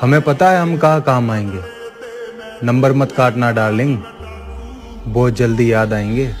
हमें पता है हम कहाँ काम आएँगे। नंबर मत काटना, डार्लिंग। बहुत जल्दी याद आएँगे।